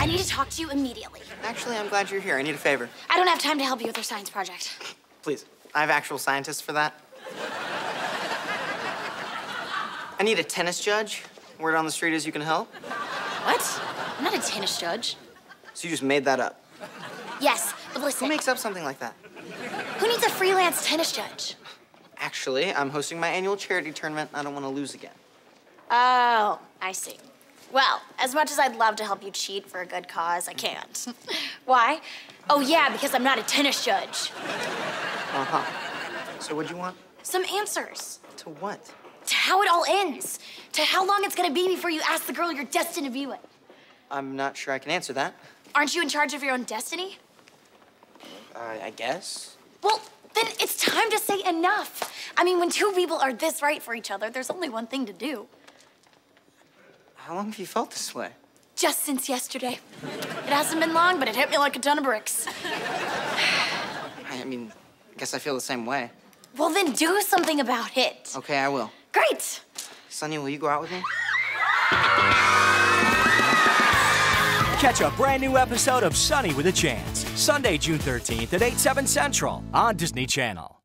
I need to talk to you immediately. Actually, I'm glad you're here. I need a favor. I don't have time to help you with our science project. Please. I have actual scientists for that. I need a tennis judge. Word on the street is you can help. What? I'm not a tennis judge. So you just made that up. Yes, but listen. Who makes up something like that? Who needs a freelance tennis judge? Actually, I'm hosting my annual charity tournament. I don't want to lose again. Oh, I see. Well, as much as I'd love to help you cheat for a good cause, I can't. Why? Oh, yeah, because I'm not a tennis judge. Uh-huh. So what'd you want? Some answers To what? to how it all ends, to how long it's gonna be before you ask the girl you're destined to be with. I'm not sure I can answer that. Aren't you in charge of your own destiny? Uh, I guess. Well, then it's time to say enough. I mean, when two people are this right for each other, there's only one thing to do. How long have you felt this way? Just since yesterday. It hasn't been long, but it hit me like a ton of bricks. I mean, I guess I feel the same way. Well, then do something about it. Okay, I will. Great. Sonny, will you go out with me? Catch a brand new episode of Sonny with a Chance, Sunday, June 13th at 8, 7 Central on Disney Channel.